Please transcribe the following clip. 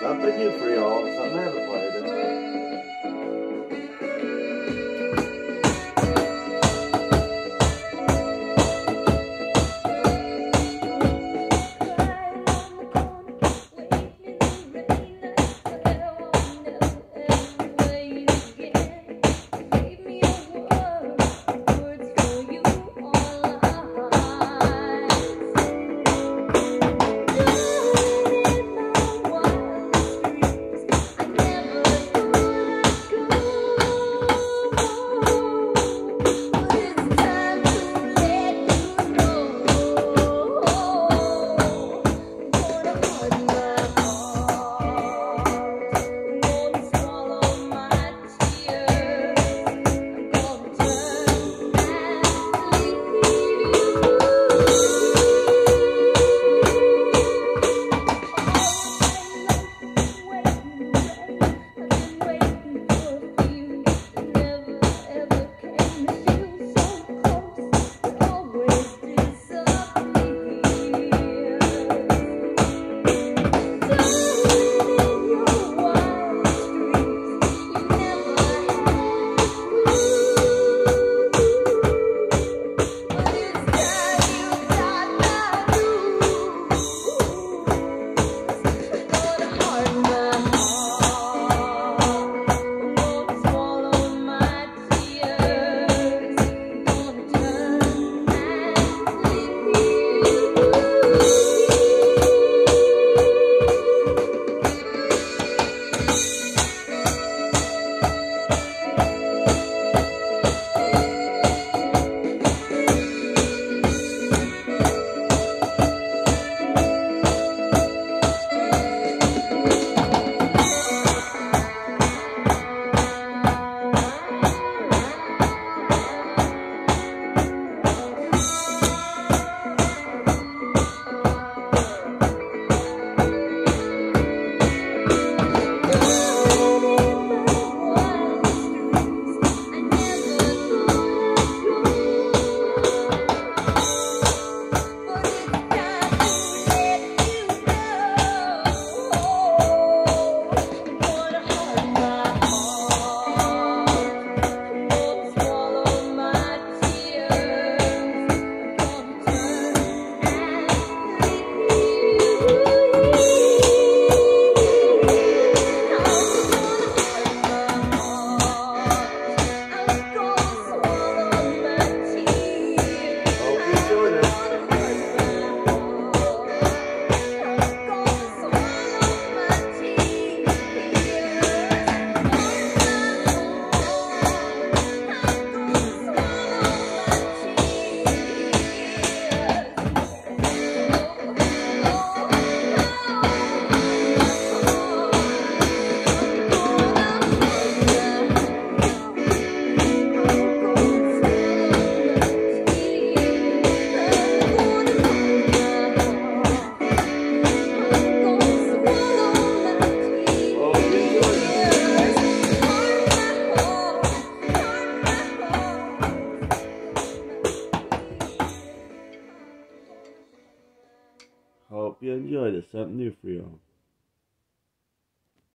Something new for y'all. Something I haven't played. Hope you enjoyed it. Something new for y'all.